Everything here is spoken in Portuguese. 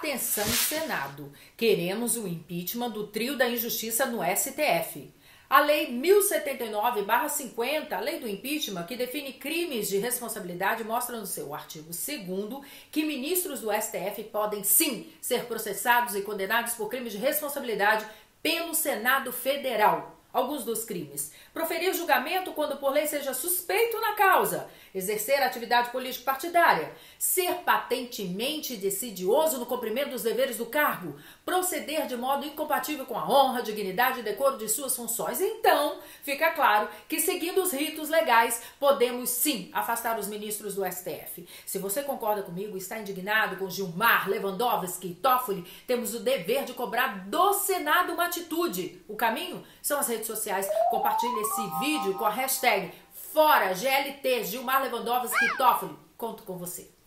Atenção, Senado. Queremos o impeachment do trio da injustiça no STF. A Lei 1079-50, a lei do impeachment, que define crimes de responsabilidade, mostra no seu artigo 2 que ministros do STF podem sim ser processados e condenados por crimes de responsabilidade pelo Senado Federal alguns dos crimes. Proferir julgamento quando por lei seja suspeito na causa. Exercer atividade político-partidária. Ser patentemente decidioso no cumprimento dos deveres do cargo. Proceder de modo incompatível com a honra, dignidade e decoro de suas funções. Então, fica claro que seguindo os ritos legais, podemos sim afastar os ministros do STF. Se você concorda comigo, está indignado com Gilmar, Lewandowski e Toffoli, temos o dever de cobrar do Senado uma atitude. O caminho são as redes redes sociais. Compartilhe esse vídeo com a hashtag Fora GLT Gilmar Lewandowski Toffoli. Conto com você.